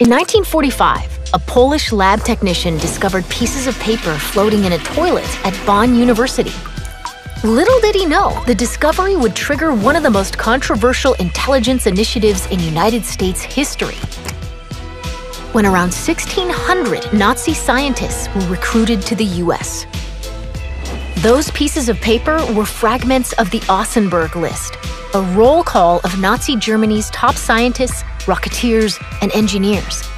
In 1945, a Polish lab technician discovered pieces of paper floating in a toilet at Bonn University. Little did he know, the discovery would trigger one of the most controversial intelligence initiatives in United States history. When around 1,600 Nazi scientists were recruited to the US. Those pieces of paper were fragments of the Osenberg List, a roll call of Nazi Germany's top scientists, rocketeers, and engineers.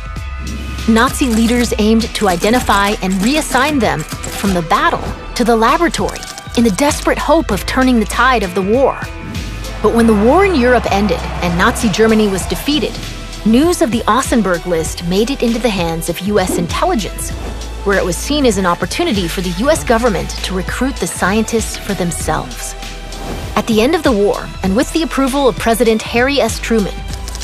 Nazi leaders aimed to identify and reassign them from the battle to the laboratory in the desperate hope of turning the tide of the war. But when the war in Europe ended and Nazi Germany was defeated, news of the Osenberg list made it into the hands of US intelligence, where it was seen as an opportunity for the US government to recruit the scientists for themselves. At the end of the war, and with the approval of President Harry S. Truman,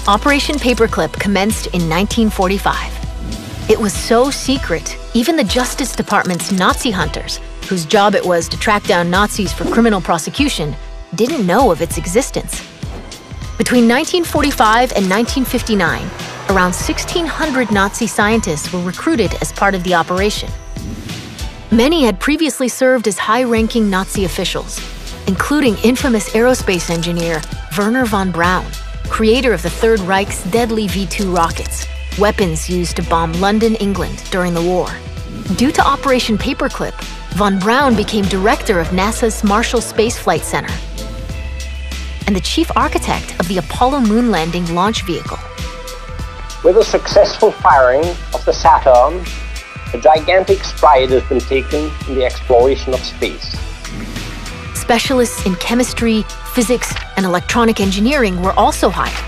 Operation Paperclip commenced in 1945. It was so secret, even the Justice Department's Nazi hunters, whose job it was to track down Nazis for criminal prosecution, didn't know of its existence. Between 1945 and 1959, around 1,600 Nazi scientists were recruited as part of the operation. Many had previously served as high ranking Nazi officials, including infamous aerospace engineer Wernher von Braun, creator of the Third Reich's deadly V 2 rockets, weapons used to bomb London, England during the war. Due to Operation Paperclip, von Braun became director of NASA's Marshall Space Flight Center and the chief architect of the Apollo moon landing launch vehicle. With the successful firing of the Saturn, a gigantic stride has been taken in the exploration of space. Specialists in chemistry, physics, and electronic engineering were also hired.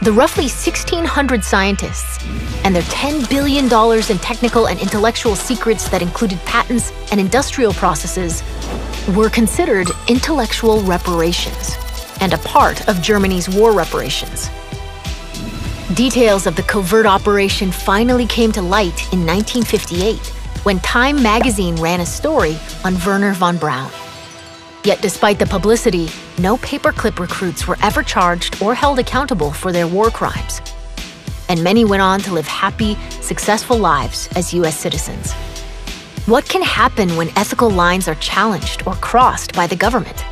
The roughly 1,600 scientists and their $10 billion in technical and intellectual secrets that included patents and industrial processes were considered intellectual reparations and a part of Germany's war reparations. Details of the covert operation finally came to light in 1958 when Time magazine ran a story on Wernher von Braun. Yet despite the publicity, no paperclip recruits were ever charged or held accountable for their war crimes. And many went on to live happy, successful lives as US citizens. What can happen when ethical lines are challenged or crossed by the government?